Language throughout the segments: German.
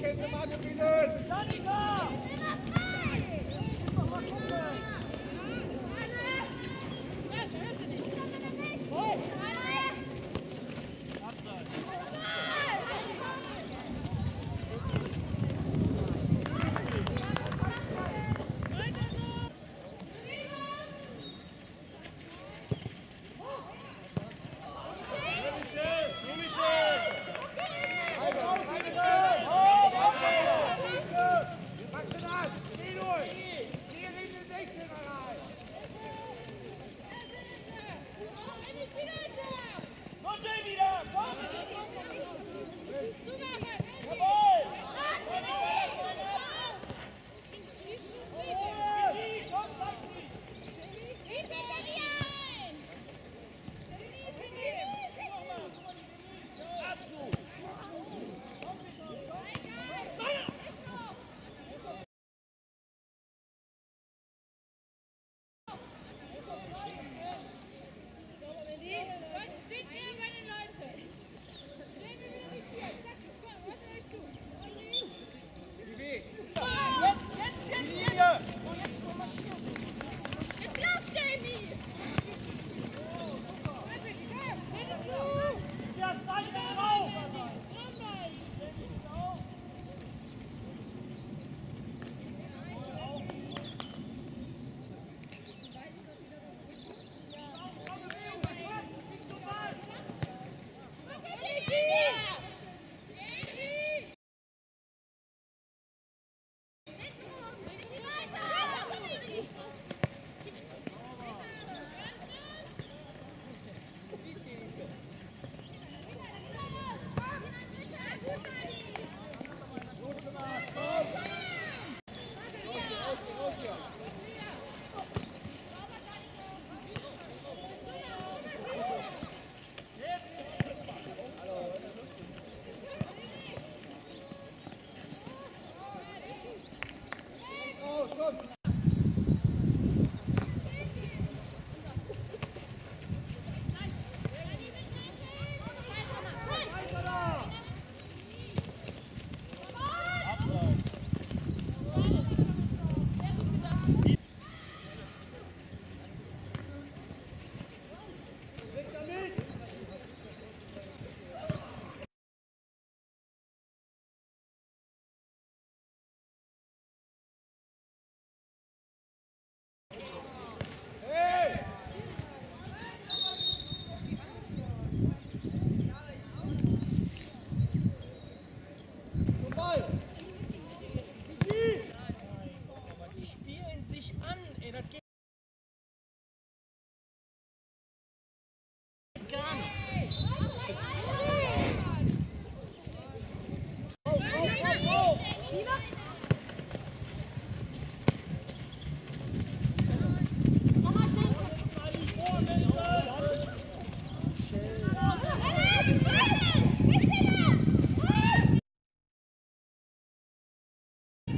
Kijk, de maat op ieder! Danica!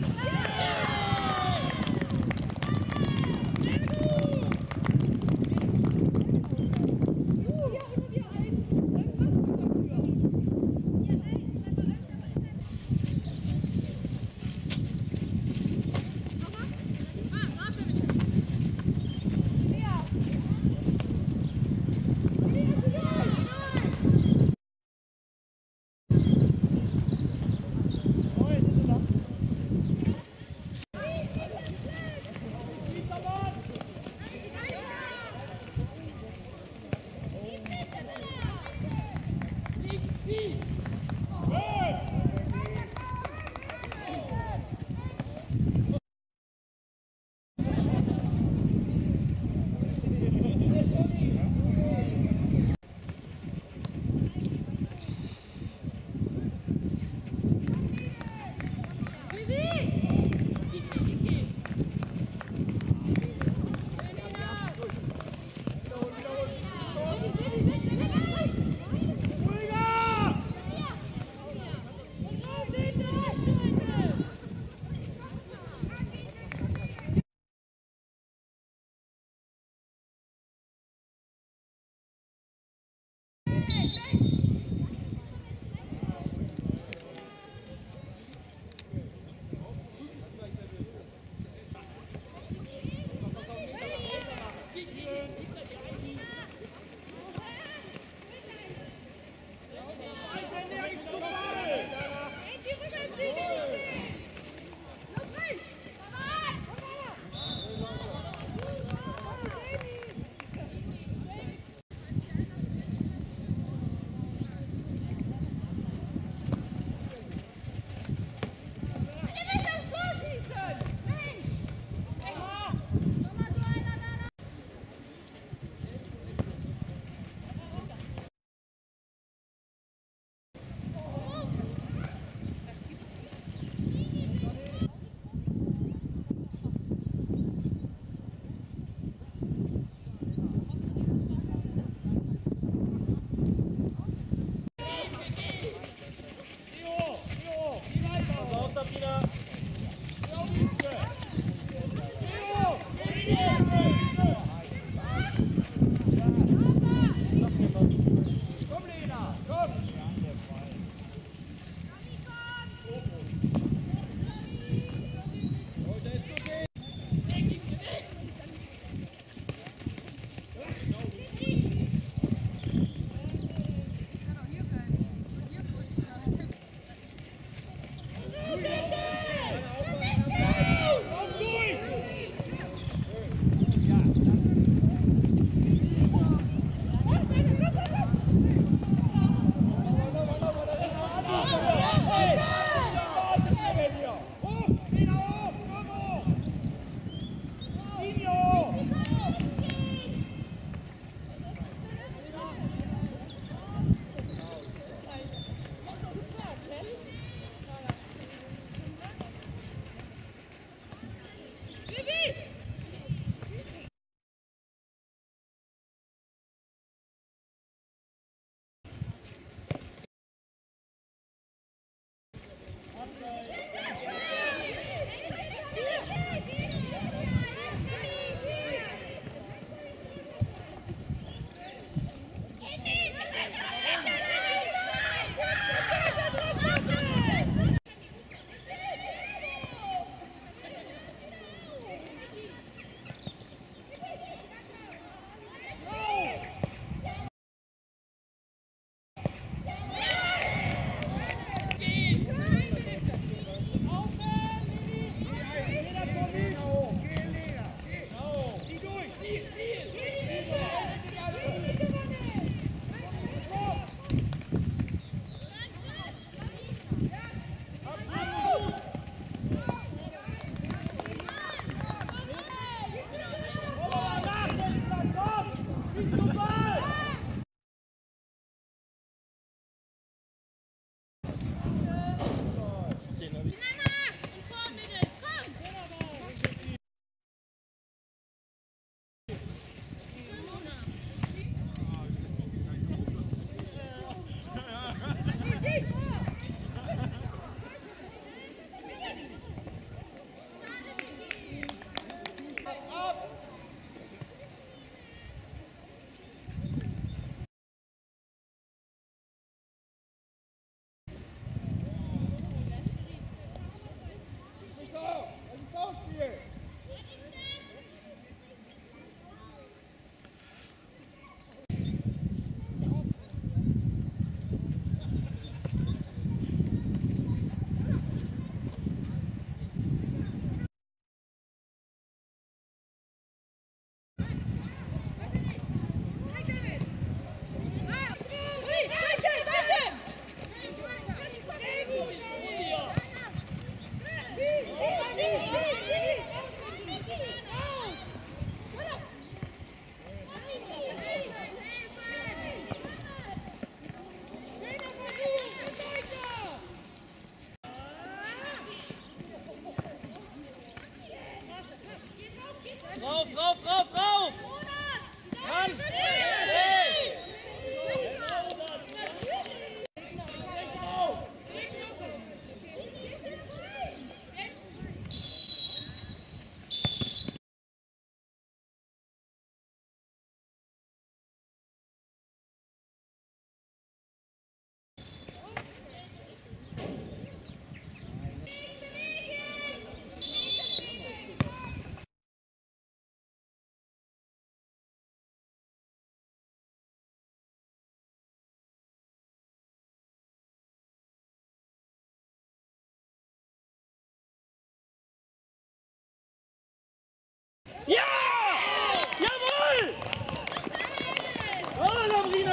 Yeah.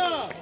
Stop!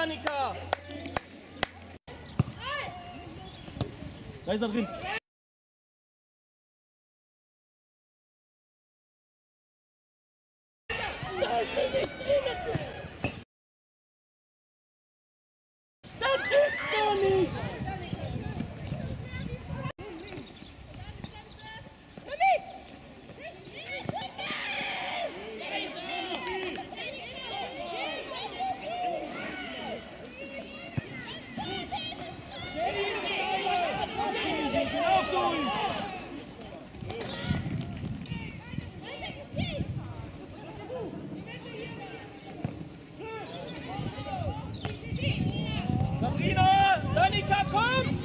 Annika! Da ist er drin. Da ist er nicht drin! Das gibt's doch nicht! Danica, komm!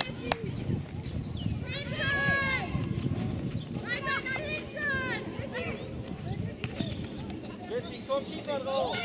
Jessie, komm, schieß mal drauf!